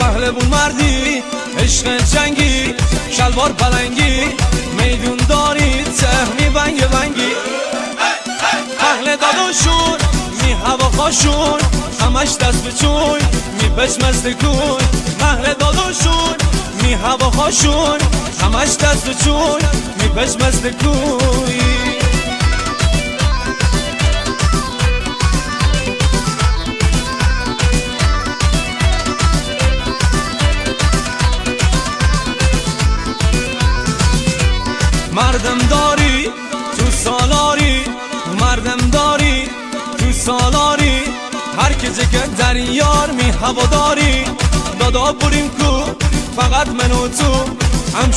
خاربون مردی عشق جنگی شلوار پلنگی میدون داری سهمی بنگ بنگی. اهل داداشون می هوا خاشون همش دست بچون می پشمست کوی مهل داداشون می هوا خاشون همش دست بچون می پشمست کوی مردم داری تو سالاری. مردم داری تو سالاری. هر که که در یار می هواداری دادا بریم کو فقط من و تو. هم